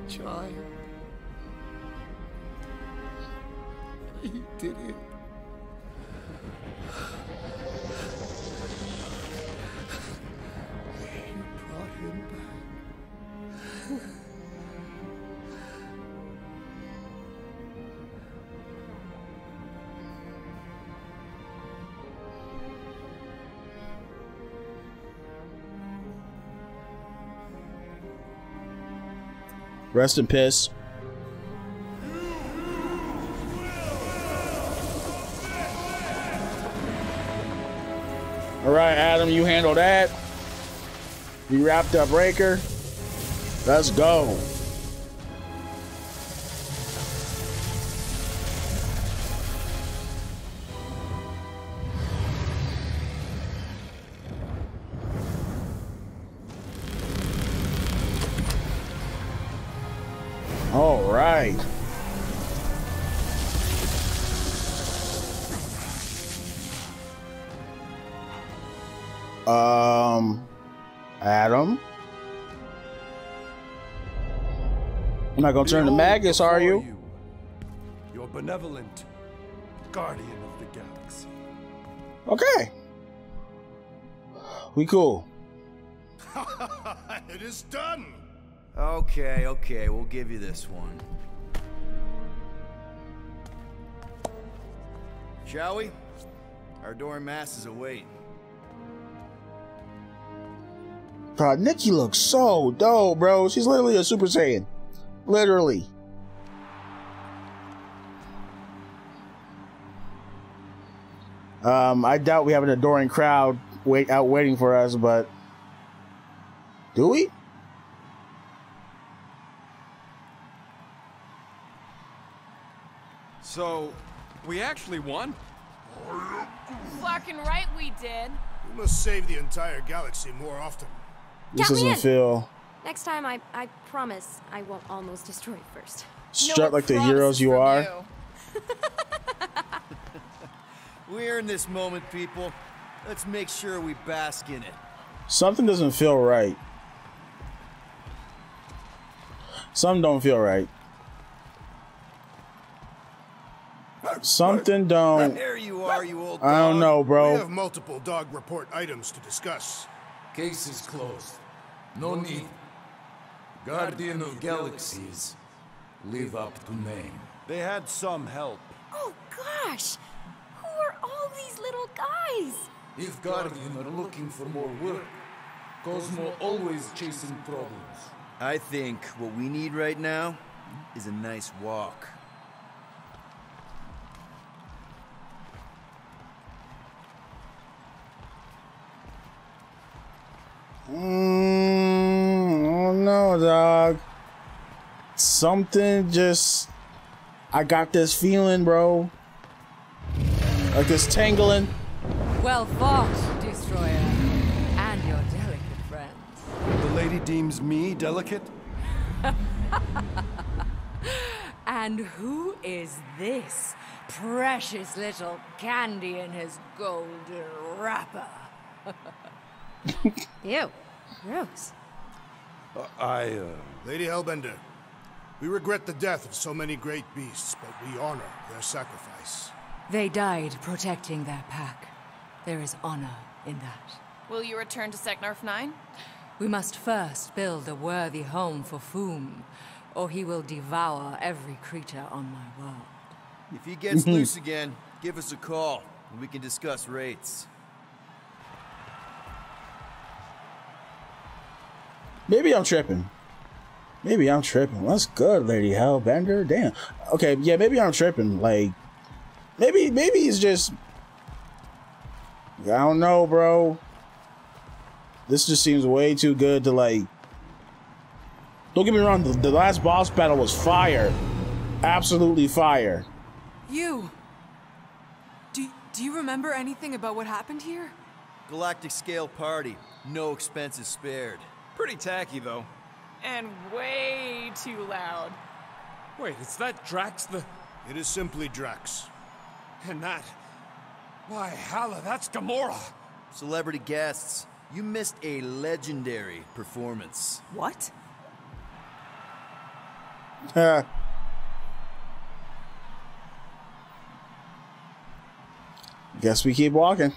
Rest in piss. All right, Adam, you handle that. You wrapped up Raker. Let's go. Not gonna turn to Magus, are before you? Your benevolent guardian of the galaxy. Okay. We cool. it is done. Okay, okay, we'll give you this one. Shall we? Our door mass is awaiting. God, Nikki looks so dope, bro. She's literally a Super Saiyan. Literally. Um, I doubt we have an adoring crowd wait out waiting for us, but do we? So, we actually won? Fucking right we did. We must save the entire galaxy more often. This Count doesn't in. feel Next time, I, I promise I won't almost destroy it first. strut like the heroes you are. We're in this moment, people. Let's make sure we bask in it. Something doesn't feel right. Some don't feel right. Something don't. There you are, you old Dog. I don't know, bro. We have multiple dog report items to discuss. Case is closed. No need. Guardian of Galaxies. Live up to name. They had some help. Oh gosh! Who are all these little guys? If Guardian are looking for more work, Cosmo always chasing problems. I think what we need right now is a nice walk. Mm, I don't know, dog. Something just. I got this feeling, bro. Like this tangling. Well fought, Destroyer. And your delicate friends. The lady deems me delicate? And who is this precious little candy in his golden wrapper? Ew. Gross. I, uh... Lady Hellbender, we regret the death of so many great beasts, but we honor their sacrifice. They died protecting their pack. There is honor in that. Will you return to Seknarf 9? We must first build a worthy home for Foom, or he will devour every creature on my world. If he gets mm-hmm. loose again, give us a call, and we can discuss rates. Maybe I'm tripping. Maybe I'm tripping. What's good, Lady Hellbender? Damn. Okay, yeah, maybe I'm tripping. Like, maybe, maybe he's just. I don't know, bro. This just seems way too good to like. Don't get me wrong. The, the last boss battle was fire, absolutely fire. You! Do, do you remember anything about what happened here? Galactic scale party, no expenses spared. Pretty tacky, though. And way too loud. Wait, is that Drax the... It is simply Drax. And that... Why, Hala, that's Gamora! Celebrity guests, you missed a legendary performance. What? Uh, guess we keep walking.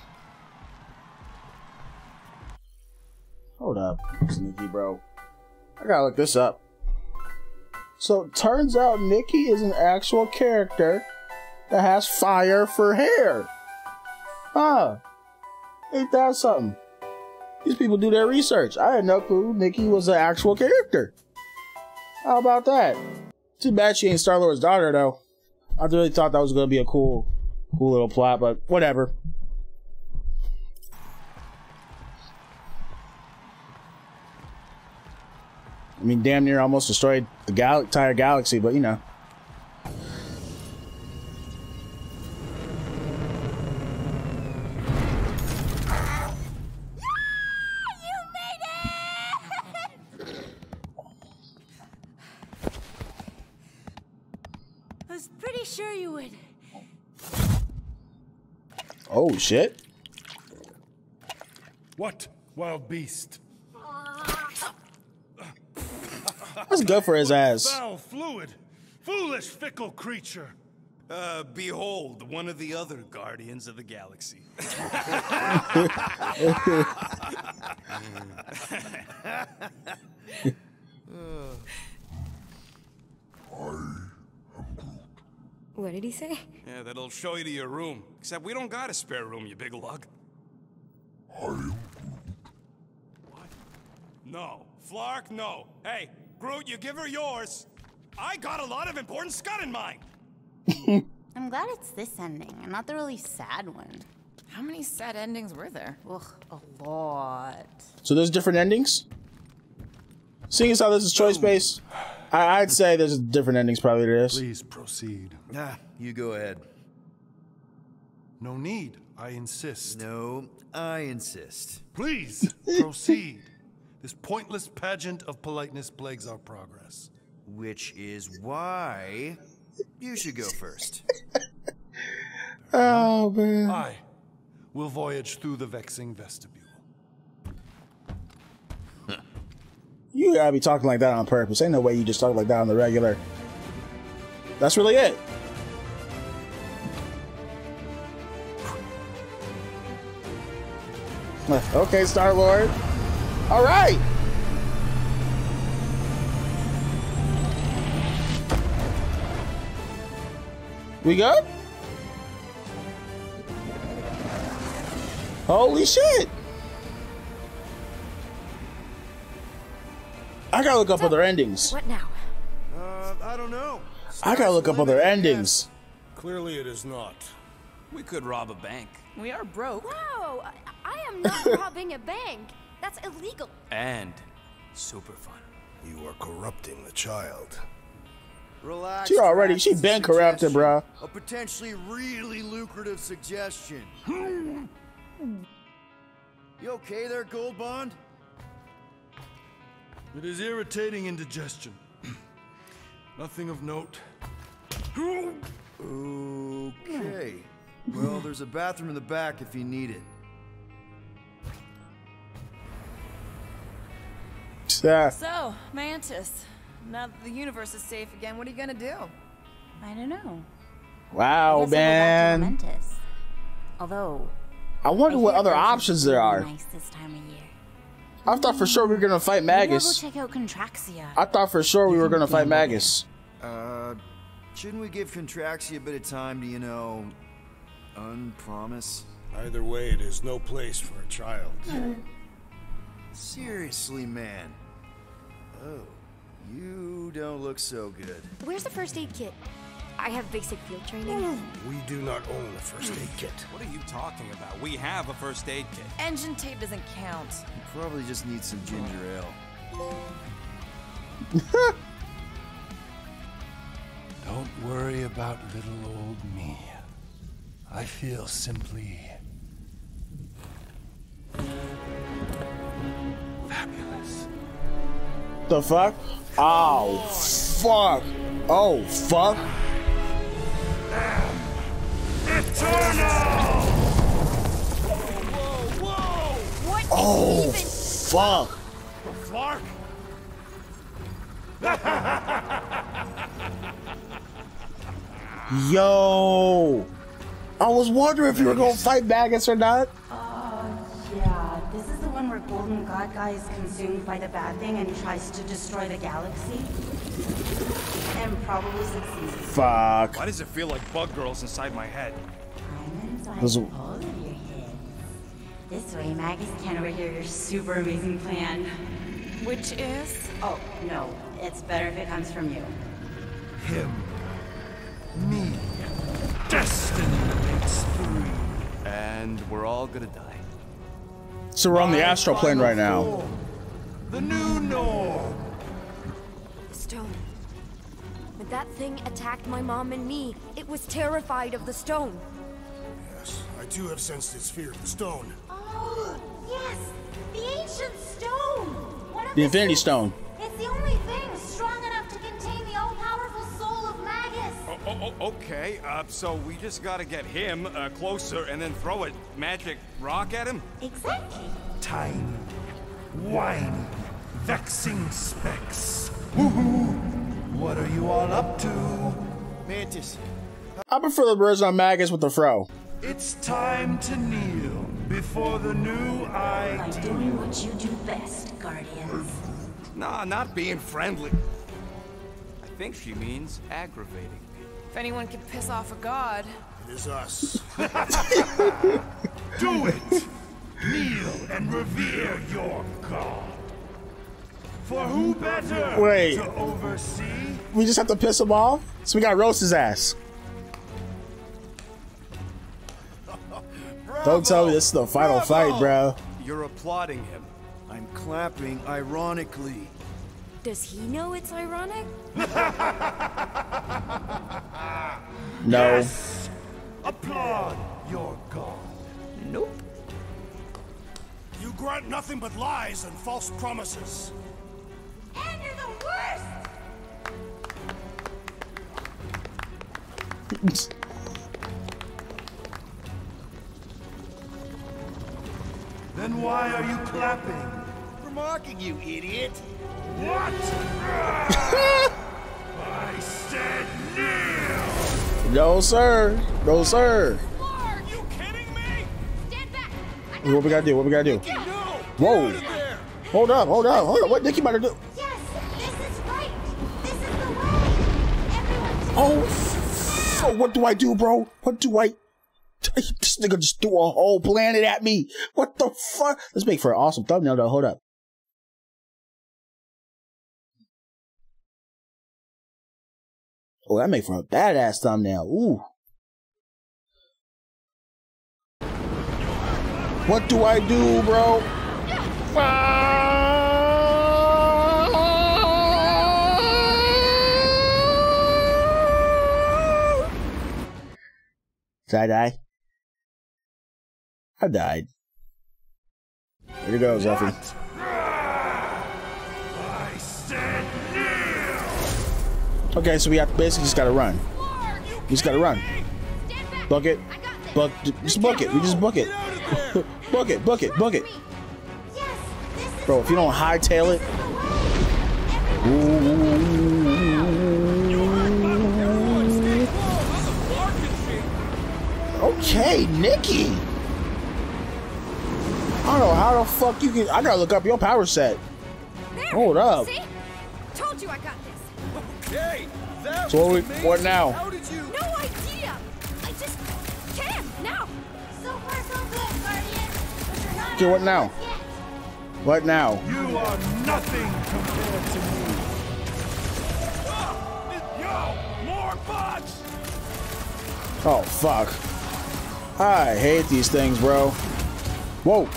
Hold up, Nikki, bro. I gotta look this up. So turns out Nikki is an actual character that has fire for hair. Huh. Ain't that something? These people do their research. I had no clue Nikki was an actual character. How about that? Too bad she ain't Star Lord's daughter though. I really thought that was gonna be a cool, cool little plot, but whatever. I mean, damn near almost destroyed the gal- entire galaxy, but you know. I was pretty sure you would. Oh shit! What, wild beast? That's good for his ass. Foul fluid! Foolish, fickle creature! Uh, behold, one of the other Guardians of the Galaxy. What did he say? Yeah, that'll show you to your room. Except we don't got a spare room, you big lug. What? No. Flark, no. Hey, Groot, you give her yours. I got a lot of important scud in mind. I'm glad it's this ending and not the really sad one. How many sad endings were there? Ugh, a lot. So there's different endings. Seeing as how this is choice based, I- I'd say there's different endings probably to this. Please proceed. Ah, you go ahead. No need. I insist. No, I insist. Please proceed. This pointless pageant of politeness plagues our progress. Which is why you should go first. Oh man. I will voyage through the vexing vestibule. You gotta be talking like that on purpose. Ain't no way you just talk like that on the regular. That's really it. Okay, Star Lord. All right. We good? Holy shit! I gotta look up other endings. What now? Uh, I don't know. I gotta look up other endings. Clearly it is not. We could rob a bank. We are broke. Whoa! I, I am not robbing a bank. That's illegal. And super fun. You are corrupting the child. Relax. She already- she it's a been corrupted, bro. A potentially really lucrative suggestion. Hmm. you okay there, Gold Bond? It is irritating indigestion. Nothing of note. Okay. Well, there's a bathroom in the back if you need it. Yeah. So, Mantis, now that the universe is safe again, what are you gonna do? I don't know. Wow, I I'll go back to man. Although, I wonder I what other options there are. Nice this time of year. I thought for sure we were gonna fight Maybe I'll go Magus. check out Contraxia. I thought for sure we were gonna fight Magus. Uh, shouldn't we give Contraxia a bit of time to, you know, unpromise? Either way, it is no place for a child. Seriously, man. Oh, you don't look so good. Where's the first aid kit? I have basic field training. Oh, we do not own a first aid kit. What are you talking about? We have a first aid kit. Engine tape doesn't count. You probably just need some ginger ale. Don't worry about little old me. I feel simply What the fuck? Oh fuck! Oh fuck! What Oh even? fuck! Flark? Yo! I was wondering if you were gonna fight Magus or not. Guy is consumed by the bad thing and tries to destroy the galaxy. And probably succeeds. Fuck. Why does it feel like bug girls inside my head? This- Hold of your head. This way, Magus can overhear your super amazing plan. Which is? Oh, no. It's better if it comes from you. Him. Me. Destiny makes three. And we're all gonna die. So we're on the astral plane right now. The new norm. Stone. When that thing attacked my mom and me, it was terrified of the stone. Yes, I too have sensed its fear of the stone. Oh, yes! The ancient stone! One The Infinity Stone. Oh, oh, okay. Uh, so we just gotta get him uh, closer and then throw a magic rock at him? Exactly. Tiny, whiny, vexing specks. Woohoo! What are you all up to? Mantis. I prefer the version on Magus with the fro. It's time to kneel before the new By ID. doing what you do best, Guardians. Nah, not being friendly. I think she means aggravating. If anyone can piss off a god. It is us. Do it! Kneel and revere your god. For who better Wait. to oversee? We just have to piss him off? So we gotta roast his ass. Don't tell me this is the final fight, bro. You're applauding him. I'm clapping ironically. Does he know it's ironic? No. Yes! Applaud your god. Nope. You grant nothing but lies and false promises. And you're the worst! Then why are you clapping? For mocking you, idiot! What? I said kneel! No, sir. No, sir. Are you kidding me? Stand back! What we gotta do? What we gotta do? Whoa. Hold up, hold up, hold up. What Nikki about to do? Yes! This is right! This is the way! Everyone Oh, f- what do I do, bro? What do I? This nigga just threw a whole planet at me. What the fuck? Let's make for an awesome thumbnail, though. Hold up. Oh, that make for a badass thumbnail. Ooh. What do I do, bro? Did I die? I died. Here you go. Okay, so we have basically just gotta run. We just gotta run. Book it. Book, just book it. We just book it. book it, book it, book it. Bro, if you don't hightail it. Okay, Nikki. I don't know how the fuck you can. I gotta look up your power set. Hold up. See? Told you I got this. Okay, that So what, we, what now? How did you? No idea. I just can now. So far, so good, Guardian. But you're not Okay, what now? of the woods yet. What now? You are nothing compared to me. Ah, Yo, more bots! Oh fuck. I hate these things, bro. Whoa.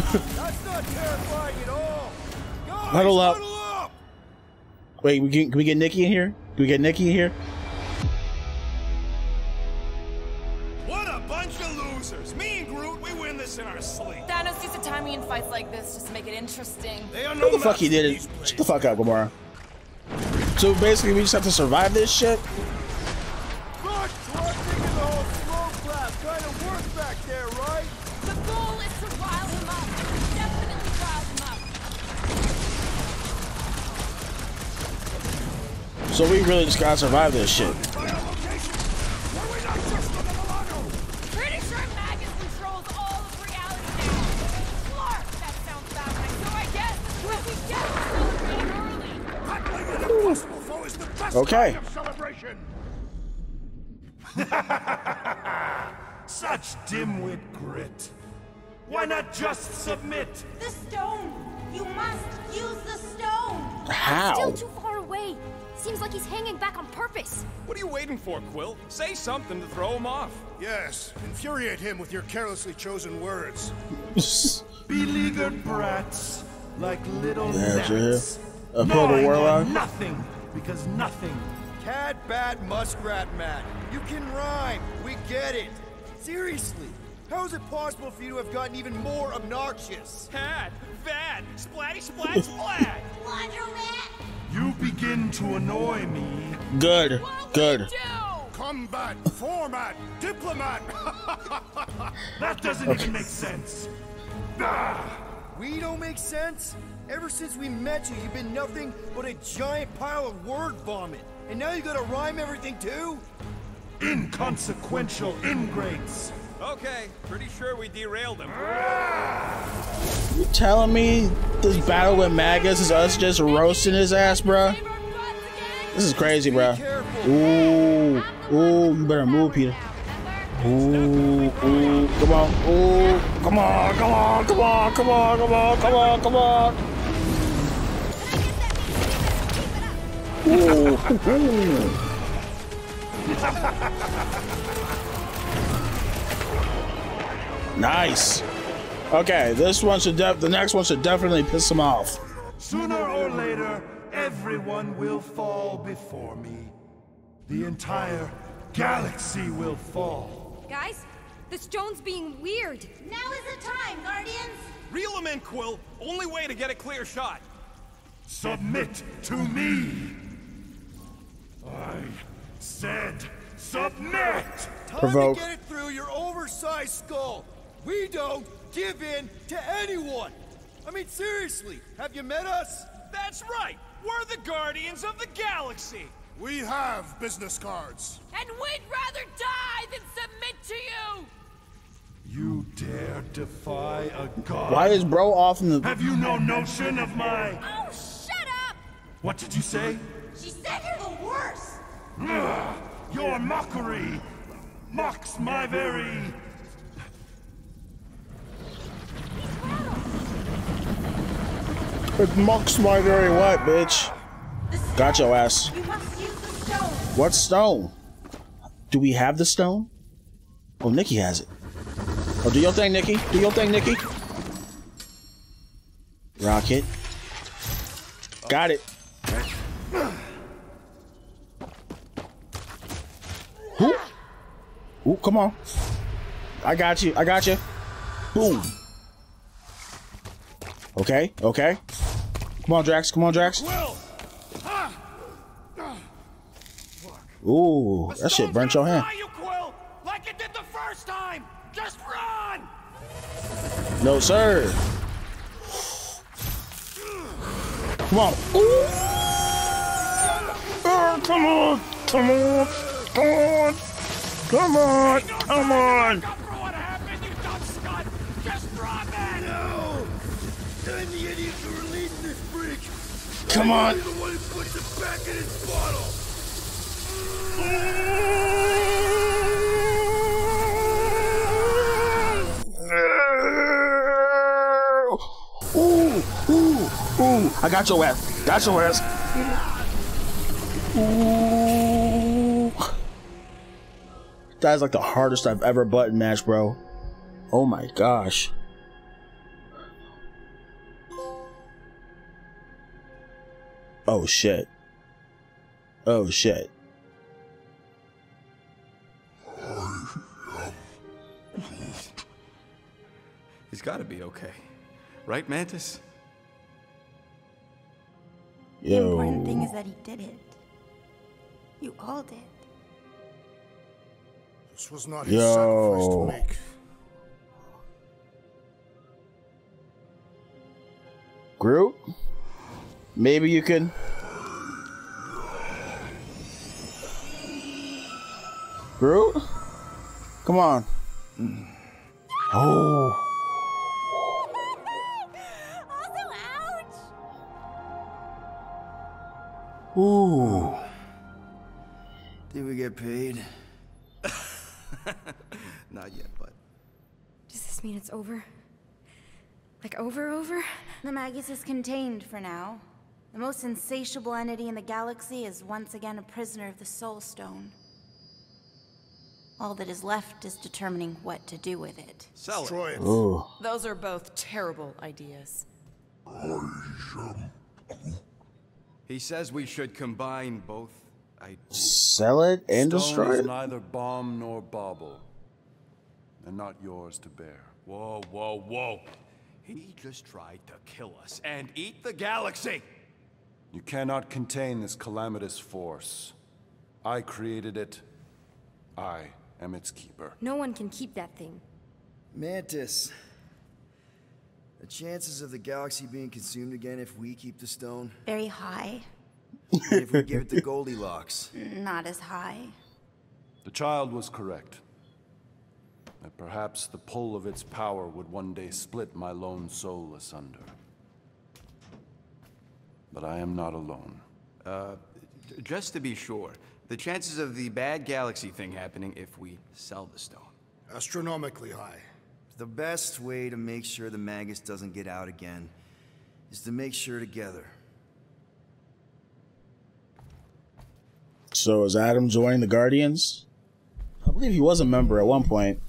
That's not terrifying at all. Guys, Huddle up. huddle up. Wait, we can, can we get Nikki in here? Can we get Nikki in here? What a bunch of losers! Me and Groot, we win this in our sleep. Thanos used to time me in fights like this just to make it interesting. They are What the fuck match he for did it? these Shut the fuck up, Gamora. So basically, we just have to survive this shit. So we really just gotta survive this shit. Pretty sure Magus controls all of reality now. Clark, that sounds about right. So I guess what we get is celebrating early. Impossible foe is the best Okay. kind of celebration. Such dimwit grit. Why not just submit? The stone! You must use the stone! How? Still too far away. Seems like he's hanging back on purpose. What are you waiting for, Quill? Say something to throw him off. Yes, infuriate him with your carelessly chosen words. Beleaguered brats, like little Yeah, gnats. sure. A Pull the Warlock? nothing, because nothing. Cat, bat, muskrat, mat. You can rhyme. We get it. Seriously, how is it possible for you to have gotten even more obnoxious? Had, bad, splatty, splat, splat. Laundromat! You begin to annoy me. Good. Good. Combat, format, diplomat. That doesn't even make sense. We don't make sense? Ever since we met you, you've been nothing but a giant pile of word vomit. And now you gotta rhyme everything too? Inconsequential ingrates. Okay, pretty sure we derailed him. You telling me this battle with Magus is us just roasting his ass, bruh? This is crazy, bruh. Ooh, ooh, you better move, Peter. Ooh, ooh, come on, ooh, come on, come on, come on, come on, come on, come on, come on. Ooh. Nice. Okay, this one should def- the next one should definitely piss him off. Sooner or later, everyone will fall before me. The entire galaxy will fall. Guys, the stone's being weird. Now is the time, Guardians! Reel him in, Quill. Only way to get a clear shot. Submit to me! I said submit! Time Provoke. to get it through your oversized skull. We don't give in to anyone. I mean, seriously, have you met us? That's right. We're the Guardians of the Galaxy. we have business cards. And we'd rather die than submit to you. You dare defy a god? Why is bro off in the? Have you no notion of my... Oh, shut up! What did you say? She said you're the worst! Ugh, your mockery mocks my very... It mocks my very what, bitch? Got your ass. You must use the stone! What stone? Do we have the stone? Oh, Nikki has it. Oh, do your thing, Nikki. Do your thing, Nikki. Rocket. Got it. Ooh. Ooh, come on. I got you. I got you. Boom. Okay, okay. Come on, Drax. Come on, Drax. Ooh, that shit burnt your hand. You Quill, like it did the first time. Just run. No, sir. Come on. Ooh. Oh, come on. Come on. Come on. Come on. Come on. No! I'm the idiot who released this freak! Come on. Ooh, ooh, ooh. I got your ass. Got your ass. Ooh. That is like the hardest I've ever button mashed, bro. Oh my gosh. Oh shit. Oh shit. He's gotta be okay. Right, Mantis? Yo. The important Yo. thing is that he did it. You all did. This was not his sacrifice to Yo. make. Groot? Maybe you can. Groot? Come on. Oh. Ooh. Did we get paid? Not yet, but. Does this mean it's over? Like over, over? The Magus is contained for now. The most insatiable entity in the galaxy is once again a prisoner of the Soul Stone. All that is left is determining what to do with it. Sell Destroy it. Ooh. Those are both terrible ideas. He says we should combine both ideas. Sell it and Stone destroy is it? neither bomb nor bauble, and not yours to bear. Whoa, whoa, whoa. He just tried to kill us and eat the galaxy! You cannot contain this calamitous force. I created it. I am its keeper. No one can keep that thing. Mantis. The chances of the galaxy being consumed again if we keep the stone? Very high. And if we give it to Goldilocks? Not as high. The child was correct. That perhaps the pull of its power would one day split my lone soul asunder. But I am not alone. Uh, just to be sure, the chances of the bad galaxy thing happening if we sell the stone. Astronomically high. The best way to make sure the Magus doesn't get out again is to make sure together. So is Adam joining the Guardians? I believe he was a member at one point.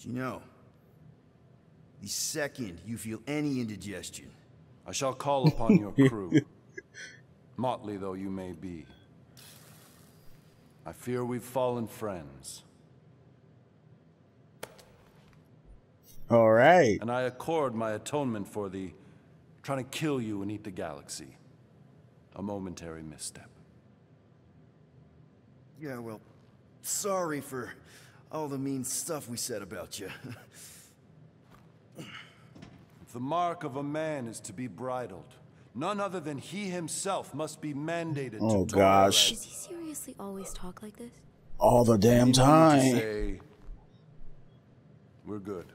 You know, the second you feel any indigestion, I shall call upon your crew. Motley though you may be. I fear we've fallen friends. All right. And I accord my atonement for the trying to kill you and eat the galaxy. A momentary misstep. yeah, well, sorry for all the mean stuff we said about you. If the mark of a man is to be bridled, none other than he himself must be mandated Oh, to toil gosh. Does he seriously always talk like this? All the damn You need time. say, We're good.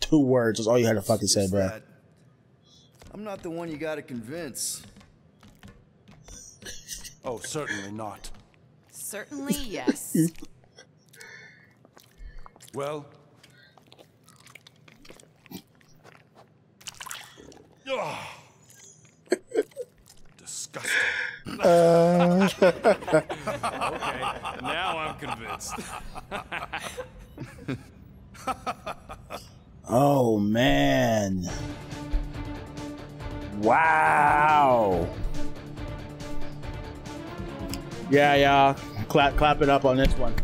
Two words is all you had to fucking say, Just bro. I'm not the one you gotta convince. Oh, certainly not. Certainly, yes. Well, disgusting. okay, now I'm convinced. Oh man. Wow. Yeah, yeah. Clap clap it up on this one.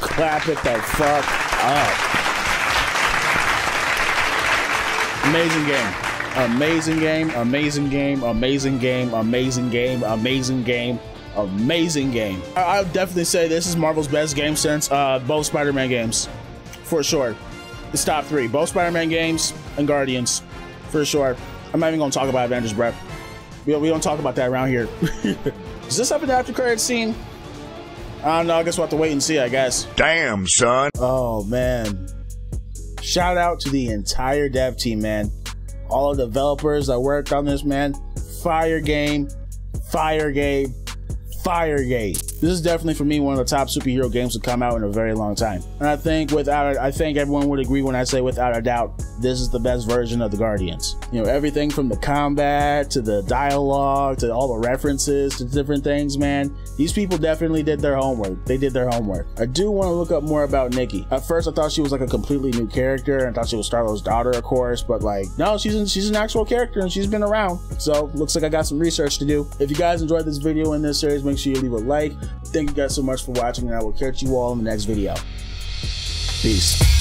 Clap it the fuck up. Amazing game. Amazing game, amazing game, amazing game, amazing game, amazing game. amazing game. I, I would definitely say this is Marvel's best game since uh, both Spider-Man games, for sure. It's top three, both Spider-Man games and Guardians, for sure. I'm not even gonna talk about Avengers, bro. We, we don't talk about that around here. Is this up in the after credit scene? I don't know. I guess we'll have to wait and see, I guess. Damn, son. Oh, man. Shout out to the entire dev team, man. All the developers that worked on this, man. Fire game, fire game, fire game. This is definitely for me one of the top superhero games to come out in a very long time. And I think without I think everyone would agree when I say without a doubt this is the best version of the Guardians. You know, everything from the combat to the dialogue to all the references to different things, man. These people definitely did their homework. They did their homework. I do want to look up more about Nikki. At first I thought she was like a completely new character and I thought she was Star-Lord's daughter, of course, but like no, she's an, she's an actual character and she's been around. So looks like I got some research to do. If you guys enjoyed this video in this series, make sure you leave a like. Thank you guys so much for watching and I will catch you all in the next video. Peace.